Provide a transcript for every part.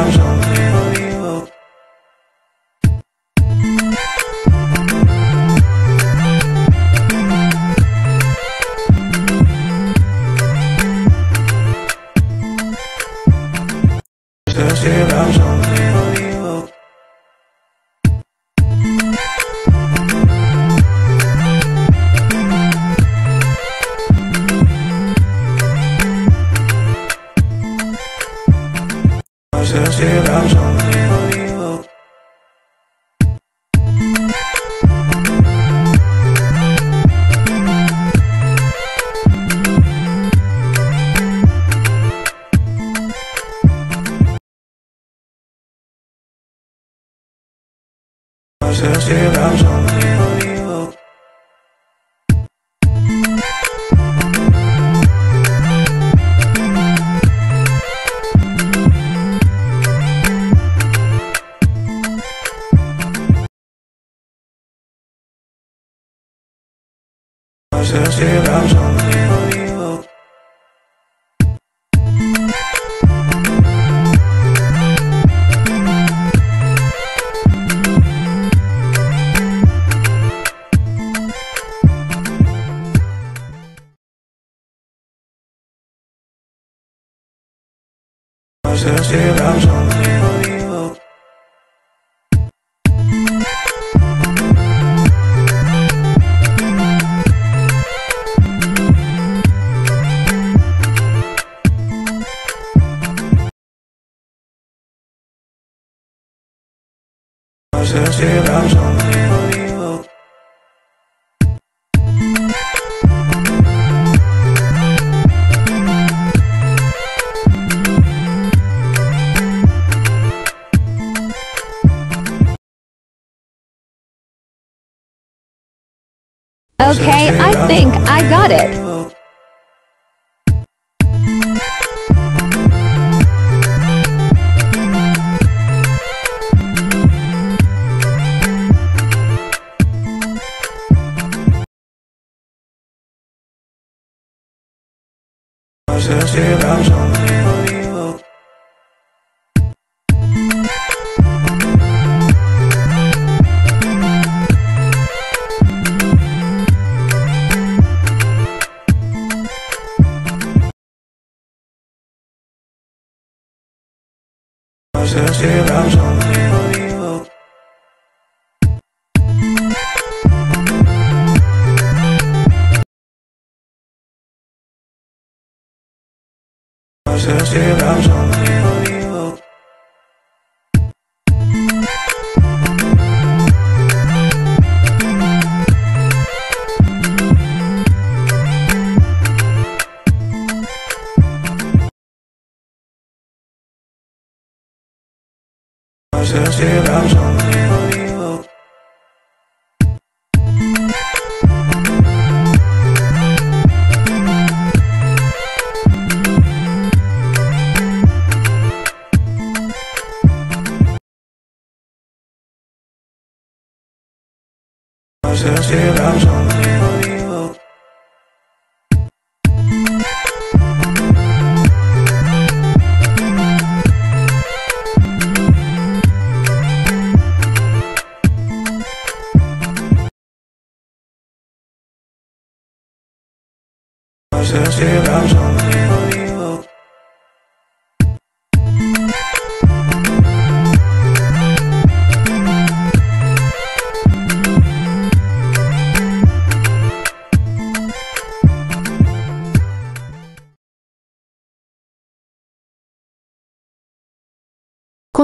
i'm sorry. se sigan sonriendo. Se. se lo sigue causando. se. Okay, I think I got it. I'm sonriendo vivo. Se cierran sẽ chia đau trong sẽ chia đau trong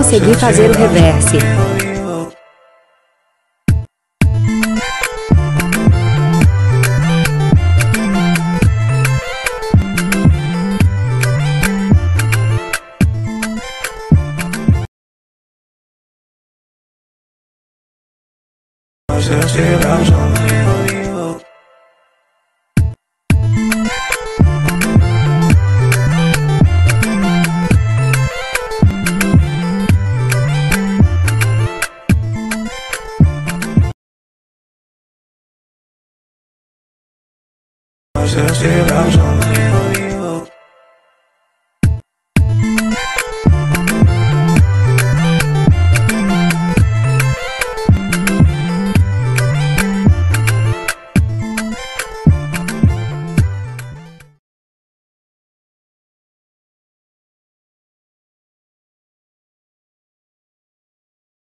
Consegui fazer o reverse. Chercher l'argent. Chercher l'argent.